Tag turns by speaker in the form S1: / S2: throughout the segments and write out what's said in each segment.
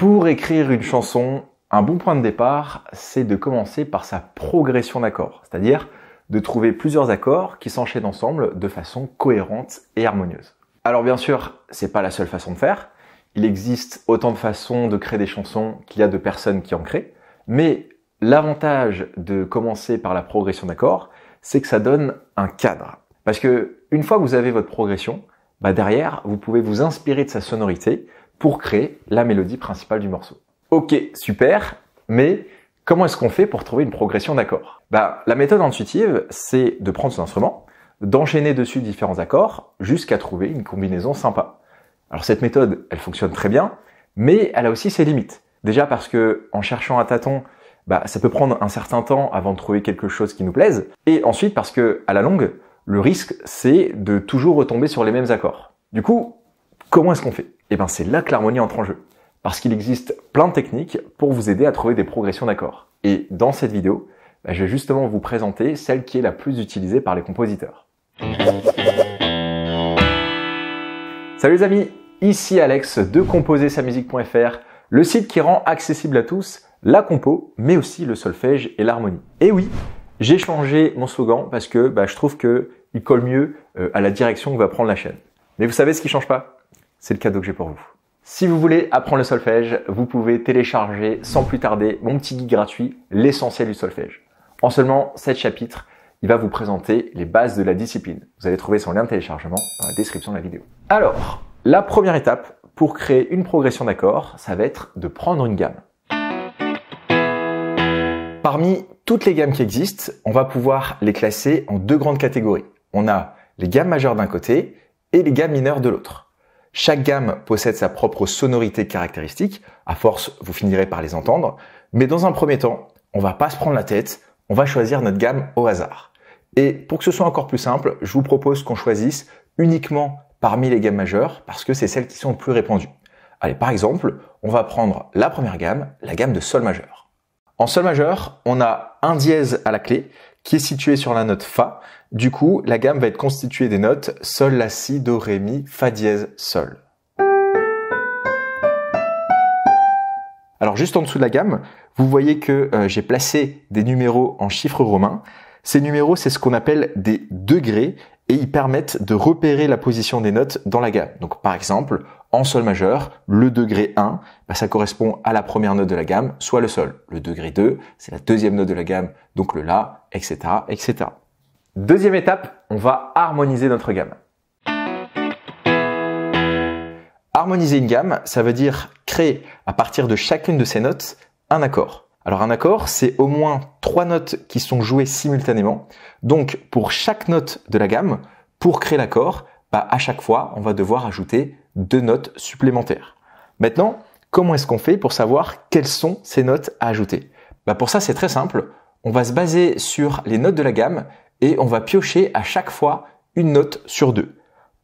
S1: Pour écrire une chanson, un bon point de départ, c'est de commencer par sa progression d'accords, c'est-à-dire de trouver plusieurs accords qui s'enchaînent ensemble de façon cohérente et harmonieuse. Alors bien sûr, c'est pas la seule façon de faire. Il existe autant de façons de créer des chansons qu'il y a de personnes qui en créent, mais l'avantage de commencer par la progression d'accords, c'est que ça donne un cadre. Parce que une fois que vous avez votre progression, bah derrière, vous pouvez vous inspirer de sa sonorité pour créer la mélodie principale du morceau. Ok, super, mais comment est-ce qu'on fait pour trouver une progression d'accords? Bah, La méthode intuitive, c'est de prendre son instrument, d'enchaîner dessus différents accords jusqu'à trouver une combinaison sympa. Alors cette méthode, elle fonctionne très bien, mais elle a aussi ses limites. Déjà parce que en cherchant à tâtons, bah, ça peut prendre un certain temps avant de trouver quelque chose qui nous plaise, et ensuite parce que à la longue, le risque, c'est de toujours retomber sur les mêmes accords. Du coup, comment est-ce qu'on fait? Eh bien, c'est là que l'harmonie entre en jeu. Parce qu'il existe plein de techniques pour vous aider à trouver des progressions d'accords. Et dans cette vidéo, bah, je vais justement vous présenter celle qui est la plus utilisée par les compositeurs. Salut les amis, ici Alex de composersamusique.fr, le site qui rend accessible à tous la compo, mais aussi le solfège et l'harmonie. Et oui, j'ai changé mon slogan parce que bah, je trouve que il colle mieux euh, à la direction que va prendre la chaîne. Mais vous savez ce qui change pas? C'est le cadeau que j'ai pour vous. Si vous voulez apprendre le solfège, vous pouvez télécharger sans plus tarder mon petit guide gratuit, l'essentiel du solfège. En seulement 7 chapitres, il va vous présenter les bases de la discipline. Vous allez trouver son lien de téléchargement dans la description de la vidéo. Alors, la première étape pour créer une progression d'accords, ça va être de prendre une gamme. Parmi toutes les gammes qui existent, on va pouvoir les classer en deux grandes catégories. On a les gammes majeures d'un côté et les gammes mineures de l'autre. Chaque gamme possède sa propre sonorité caractéristique. À force, vous finirez par les entendre. Mais dans un premier temps, on va pas se prendre la tête. On va choisir notre gamme au hasard. Et pour que ce soit encore plus simple, je vous propose qu'on choisisse uniquement parmi les gammes majeures parce que c'est celles qui sont les plus répandues. Allez, par exemple, on va prendre la première gamme, la gamme de Sol majeur. En Sol majeur, on a un dièse à la clé qui est situé sur la note Fa. Du coup, la gamme va être constituée des notes Sol, La, Si, Do, Ré, Mi, Fa dièse, Sol. Alors juste en dessous de la gamme, vous voyez que euh, j'ai placé des numéros en chiffres romains. Ces numéros, c'est ce qu'on appelle des degrés et ils permettent de repérer la position des notes dans la gamme. Donc par exemple, en sol majeur, le degré 1, bah, ça correspond à la première note de la gamme, soit le sol. Le degré 2, c'est la deuxième note de la gamme, donc le la, etc., etc. Deuxième étape, on va harmoniser notre gamme. Harmoniser une gamme, ça veut dire créer à partir de chacune de ces notes un accord. Alors un accord, c'est au moins trois notes qui sont jouées simultanément. Donc pour chaque note de la gamme, pour créer l'accord, bah, à chaque fois, on va devoir ajouter deux notes supplémentaires. Maintenant, comment est-ce qu'on fait pour savoir quelles sont ces notes à ajouter? Bah, Pour ça, c'est très simple. On va se baser sur les notes de la gamme et on va piocher à chaque fois une note sur deux.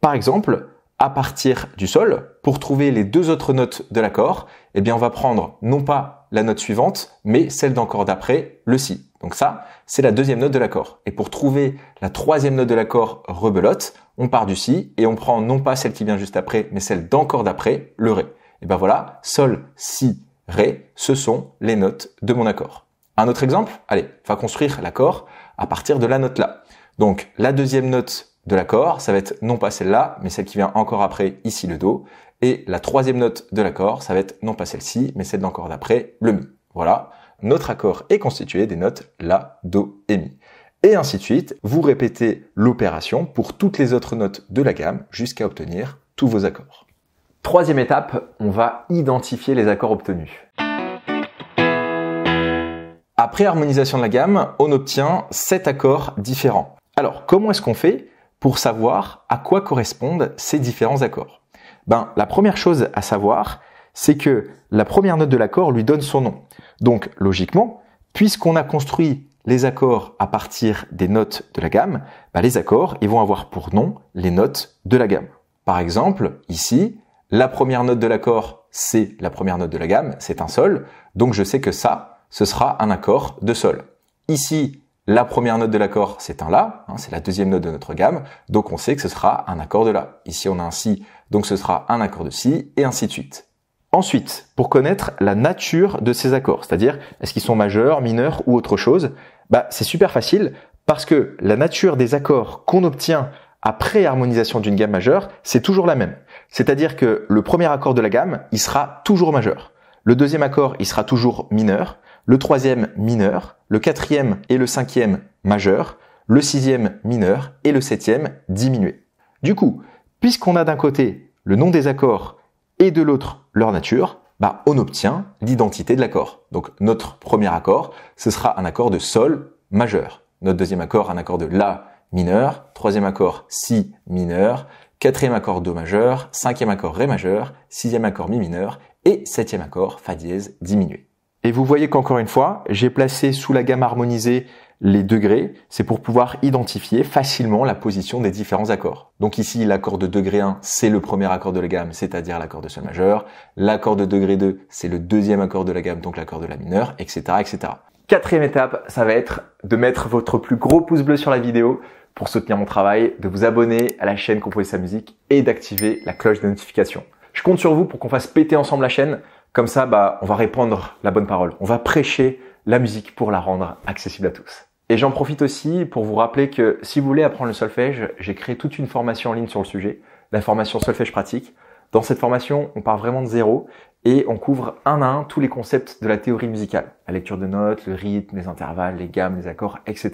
S1: Par exemple, à partir du sol, pour trouver les deux autres notes de l'accord, eh bien, on va prendre non pas la note suivante, mais celle d'encore d'après, le si. Donc ça, c'est la deuxième note de l'accord. Et pour trouver la troisième note de l'accord rebelote, on part du si et on prend non pas celle qui vient juste après, mais celle d'encore d'après, le ré. Et ben voilà, sol, si, ré, ce sont les notes de mon accord. Un autre exemple, allez, on va construire l'accord à partir de la note là. Donc la deuxième note de l'accord, ça va être non pas celle-là, mais celle qui vient encore après, ici le Do. Et la troisième note de l'accord, ça va être non pas celle-ci, mais celle d'encore d'après, le Mi. Voilà, notre accord est constitué des notes La, Do et Mi. Et ainsi de suite, vous répétez l'opération pour toutes les autres notes de la gamme jusqu'à obtenir tous vos accords. Troisième étape, on va identifier les accords obtenus. Après harmonisation de la gamme, on obtient sept accords différents. Alors, comment est-ce qu'on fait pour savoir à quoi correspondent ces différents accords? Ben, la première chose à savoir, c'est que la première note de l'accord lui donne son nom. Donc, logiquement, puisqu'on a construit les accords à partir des notes de la gamme, ben, les accords, ils vont avoir pour nom les notes de la gamme. Par exemple, ici, la première note de l'accord, c'est la première note de la gamme, c'est un sol, donc je sais que ça, ce sera un accord de sol. Ici, la première note de l'accord, c'est un La, hein, c'est la deuxième note de notre gamme, donc on sait que ce sera un accord de La. Ici, on a un Si, donc ce sera un accord de Si, et ainsi de suite. Ensuite, pour connaître la nature de ces accords, c'est-à-dire est-ce qu'ils sont majeurs, mineurs ou autre chose, bah, c'est super facile parce que la nature des accords qu'on obtient après harmonisation d'une gamme majeure, c'est toujours la même. C'est-à-dire que le premier accord de la gamme, il sera toujours majeur. Le deuxième accord, il sera toujours mineur. Le troisième, mineur. Le quatrième et le cinquième, majeur. Le sixième, mineur. Et le septième, diminué. Du coup, puisqu'on a d'un côté le nom des accords et de l'autre leur nature, bah, on obtient l'identité de l'accord. Donc notre premier accord, ce sera un accord de sol majeur. Notre deuxième accord, un accord de la mineur. Troisième accord, si mineur. Quatrième accord do majeur. Cinquième accord ré majeur. Sixième accord mi mineur. Et septième accord fa dièse diminué. Et vous voyez qu'encore une fois, j'ai placé sous la gamme harmonisée les degrés, c'est pour pouvoir identifier facilement la position des différents accords. Donc ici, l'accord de degré 1, c'est le premier accord de la gamme, c'est-à-dire l'accord de sol majeur. L'accord de degré 2, c'est le deuxième accord de la gamme, donc l'accord de la mineure, etc., etc. Quatrième étape, ça va être de mettre votre plus gros pouce bleu sur la vidéo pour soutenir mon travail, de vous abonner à la chaîne Composer sa musique et d'activer la cloche de notification. Je compte sur vous pour qu'on fasse péter ensemble la chaîne. Comme ça, bah, on va répandre la bonne parole. On va prêcher la musique pour la rendre accessible à tous. Et j'en profite aussi pour vous rappeler que si vous voulez apprendre le solfège, j'ai créé toute une formation en ligne sur le sujet, la formation solfège pratique. Dans cette formation, on part vraiment de zéro et on couvre un à un tous les concepts de la théorie musicale, la lecture de notes, le rythme, les intervalles, les gammes, les accords, etc.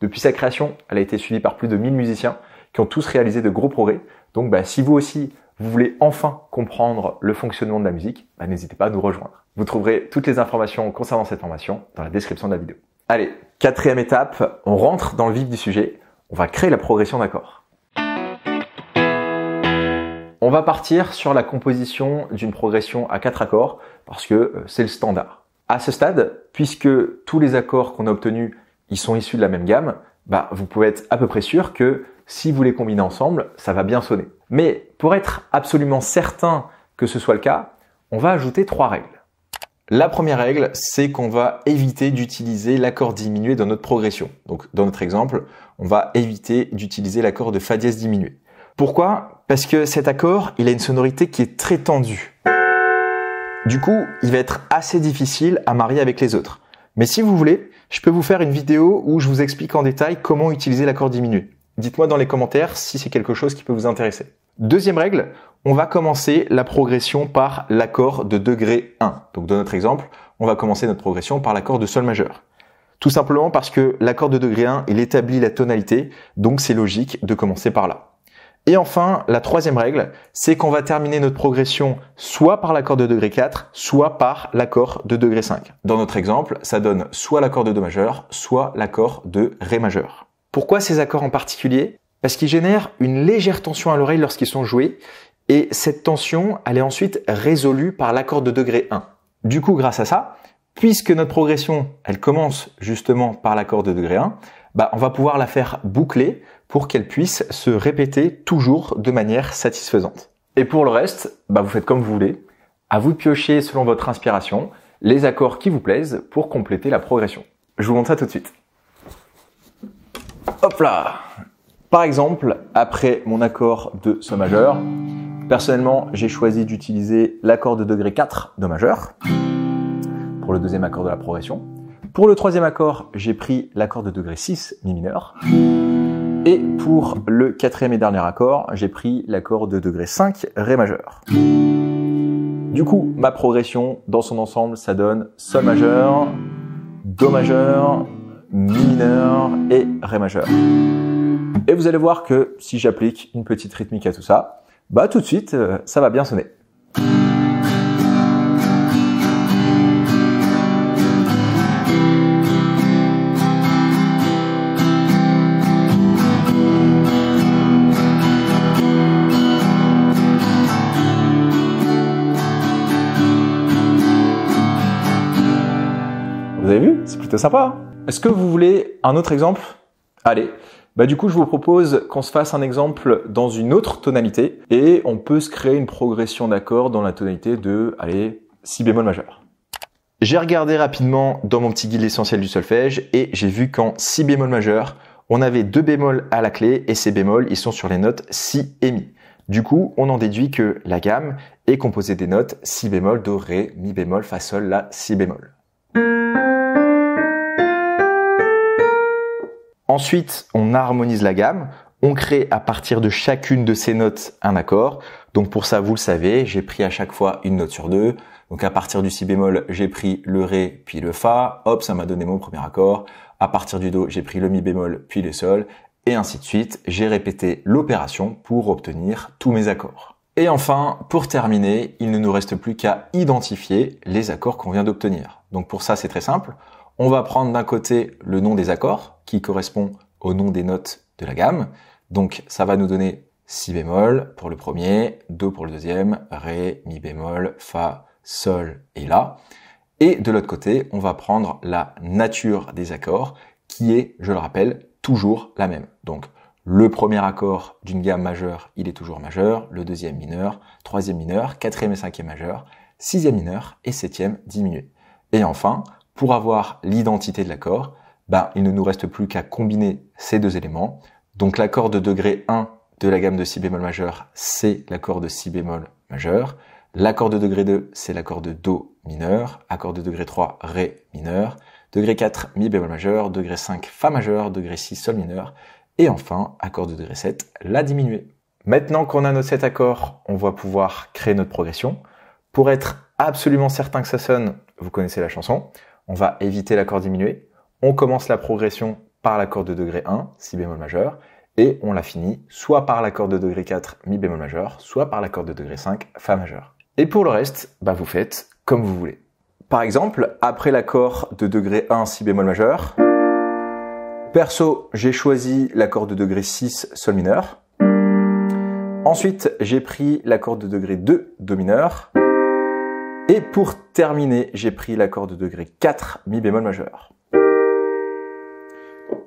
S1: Depuis sa création, elle a été suivie par plus de 1000 musiciens qui ont tous réalisé de gros progrès. Donc bah, si vous aussi, vous voulez enfin comprendre le fonctionnement de la musique, bah, n'hésitez pas à nous rejoindre. Vous trouverez toutes les informations concernant cette formation dans la description de la vidéo. Allez, quatrième étape, on rentre dans le vif du sujet. On va créer la progression d'accords. On va partir sur la composition d'une progression à quatre accords parce que euh, c'est le standard. À ce stade, puisque tous les accords qu'on a obtenus, ils sont issus de la même gamme, bah, vous pouvez être à peu près sûr que si vous les combinez ensemble, ça va bien sonner. Mais pour être absolument certain que ce soit le cas, on va ajouter trois règles. La première règle, c'est qu'on va éviter d'utiliser l'accord diminué dans notre progression. Donc dans notre exemple, on va éviter d'utiliser l'accord de Fa dièse diminué. Pourquoi? Parce que cet accord, il a une sonorité qui est très tendue. Du coup, il va être assez difficile à marier avec les autres. Mais si vous voulez, je peux vous faire une vidéo où je vous explique en détail comment utiliser l'accord diminué. Dites-moi dans les commentaires si c'est quelque chose qui peut vous intéresser. Deuxième règle, on va commencer la progression par l'accord de degré 1. Donc dans notre exemple, on va commencer notre progression par l'accord de sol majeur. Tout simplement parce que l'accord de degré 1, il établit la tonalité, donc c'est logique de commencer par là. Et enfin, la troisième règle, c'est qu'on va terminer notre progression soit par l'accord de degré 4, soit par l'accord de degré 5. Dans notre exemple, ça donne soit l'accord de Do majeur, soit l'accord de Ré majeur. Pourquoi ces accords en particulier? Parce qu'ils génèrent une légère tension à l'oreille lorsqu'ils sont joués, et cette tension, elle est ensuite résolue par l'accord de degré 1. Du coup, grâce à ça, puisque notre progression, elle commence justement par l'accord de degré 1, bah, on va pouvoir la faire boucler pour qu'elle puisse se répéter toujours de manière satisfaisante. Et pour le reste, bah, vous faites comme vous voulez. À vous de piocher selon votre inspiration les accords qui vous plaisent pour compléter la progression. Je vous montre ça tout de suite. Hop là par exemple, après mon accord de Sol majeur, personnellement, j'ai choisi d'utiliser l'accord de degré 4 de majeur pour le deuxième accord de la progression. Pour le troisième accord, j'ai pris l'accord de degré 6 mi mineur. Et pour le quatrième et dernier accord, j'ai pris l'accord de degré 5 ré majeur. Du coup, ma progression dans son ensemble, ça donne Sol majeur, Do majeur, Mi mineur et Ré majeur. Et vous allez voir que si j'applique une petite rythmique à tout ça, bah tout de suite, euh, ça va bien sonner. Vous avez vu? C'est plutôt sympa. Hein? Est-ce que vous voulez un autre exemple? Allez, bah du coup, je vous propose qu'on se fasse un exemple dans une autre tonalité et on peut se créer une progression d'accords dans la tonalité de, allez, si bémol majeur. J'ai regardé rapidement dans mon petit guide essentiel du solfège et j'ai vu qu'en si bémol majeur, on avait deux bémols à la clé et ces bémols, ils sont sur les notes si et mi. Du coup, on en déduit que la gamme est composée des notes si bémol, do, ré, mi bémol, fa, sol, la, si bémol. Ensuite, on harmonise la gamme. On crée à partir de chacune de ces notes un accord. Donc pour ça, vous le savez, j'ai pris à chaque fois une note sur deux. Donc à partir du si bémol, j'ai pris le ré puis le fa. Hop, ça m'a donné mon premier accord. À partir du do, j'ai pris le mi bémol puis le sol. Et ainsi de suite, j'ai répété l'opération pour obtenir tous mes accords. Et enfin, pour terminer, il ne nous reste plus qu'à identifier les accords qu'on vient d'obtenir. Donc pour ça, c'est très simple. On va prendre d'un côté le nom des accords qui correspond au nom des notes de la gamme. Donc ça va nous donner si bémol pour le premier, do pour le deuxième, ré, mi bémol, fa, sol et la. Et de l'autre côté, on va prendre la nature des accords qui est, je le rappelle, toujours la même. Donc le premier accord d'une gamme majeure, il est toujours majeur, le deuxième mineur, troisième mineur, quatrième et cinquième majeur, sixième mineur et septième diminué. Et enfin, pour avoir l'identité de l'accord, ben, il ne nous reste plus qu'à combiner ces deux éléments. Donc l'accord de degré 1 de la gamme de si bémol majeur, c'est l'accord de si bémol majeur. L'accord de degré 2, c'est l'accord de do mineur. Accord de degré 3, ré mineur. Degré 4, mi bémol majeur. Degré 5, fa majeur. Degré 6, sol mineur. Et enfin, accord de degré 7, la diminuée. Maintenant qu'on a nos 7 accords, on va pouvoir créer notre progression. Pour être absolument certain que ça sonne, vous connaissez la chanson on va éviter l'accord diminué. On commence la progression par l'accord de degré 1, si bémol majeur, et on la finit soit par l'accord de degré 4, mi bémol majeur, soit par l'accord de degré 5, fa majeur. Et pour le reste, bah vous faites comme vous voulez. Par exemple, après l'accord de degré 1, si bémol majeur, perso, j'ai choisi l'accord de degré 6, sol mineur. Ensuite, j'ai pris l'accord de degré 2, do mineur. Et pour terminer, j'ai pris l'accord de degré 4, mi bémol majeur.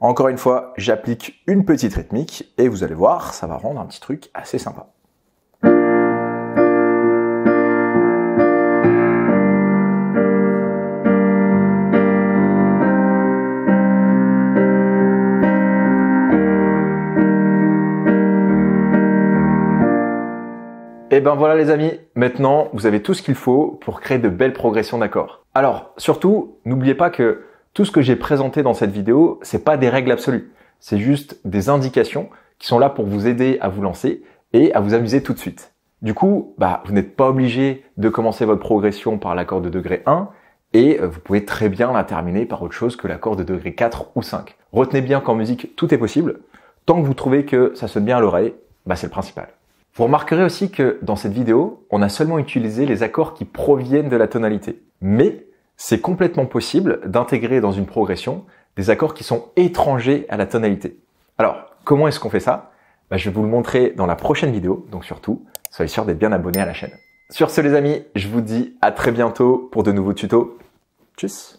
S1: Encore une fois, j'applique une petite rythmique et vous allez voir, ça va rendre un petit truc assez sympa. Et ben voilà les amis, maintenant vous avez tout ce qu'il faut pour créer de belles progressions d'accords. Alors surtout, n'oubliez pas que tout ce que j'ai présenté dans cette vidéo, c'est pas des règles absolues. C'est juste des indications qui sont là pour vous aider à vous lancer et à vous amuser tout de suite. Du coup, bah, vous n'êtes pas obligé de commencer votre progression par l'accord de degré 1 et euh, vous pouvez très bien la terminer par autre chose que l'accord de degré 4 ou 5. Retenez bien qu'en musique, tout est possible. Tant que vous trouvez que ça sonne bien à l'oreille, bah, c'est le principal. Vous remarquerez aussi que dans cette vidéo, on a seulement utilisé les accords qui proviennent de la tonalité. Mais c'est complètement possible d'intégrer dans une progression des accords qui sont étrangers à la tonalité. Alors, comment est-ce qu'on fait ça? Bah, Je vais vous le montrer dans la prochaine vidéo, donc surtout, soyez sûr d'être bien abonné à la chaîne. Sur ce les amis, je vous dis à très bientôt pour de nouveaux tutos. Tchuss